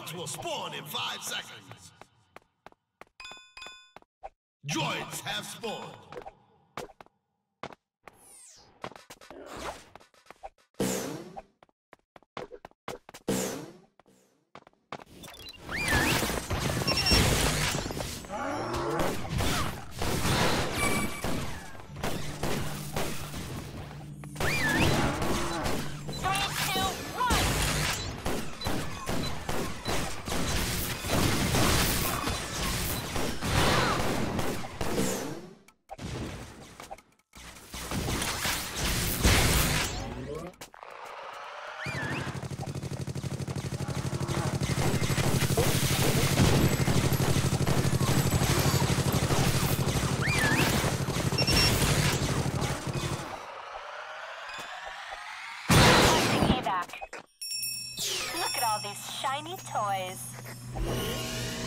Droids will spawn in five seconds. Droids have spawned. these shiny toys.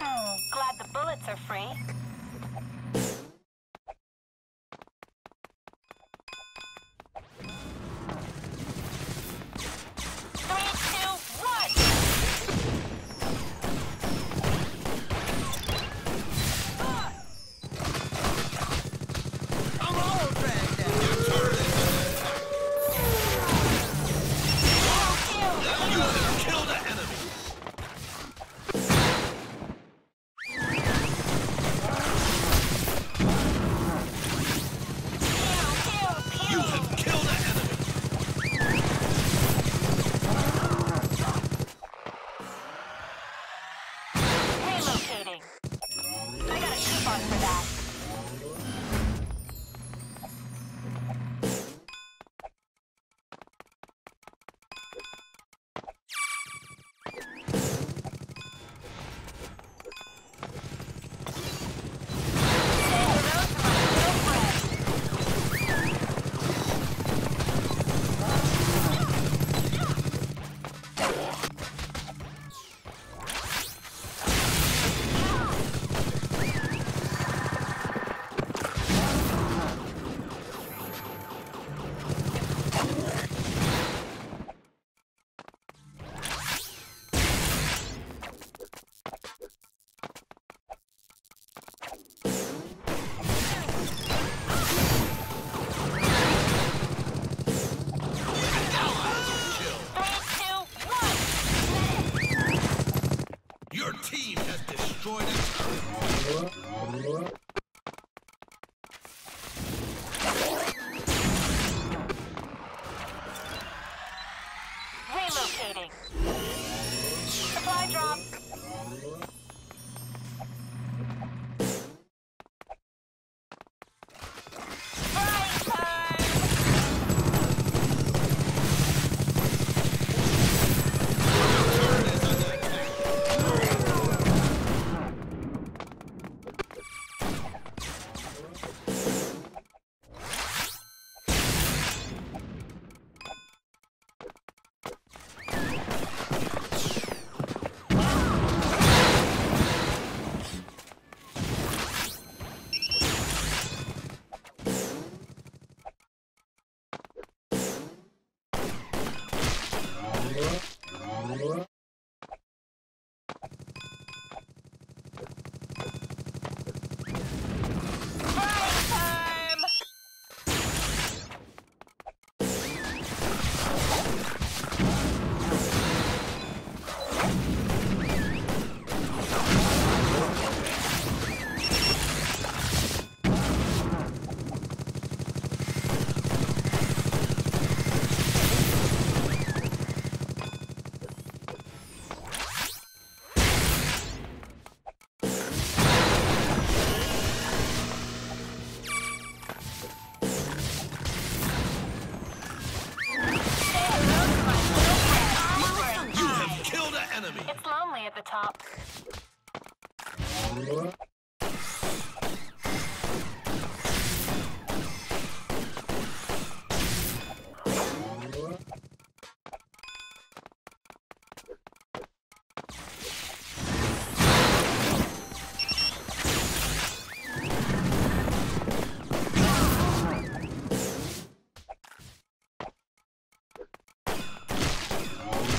Hmm, glad the bullets are free. Relocating. Supply drop.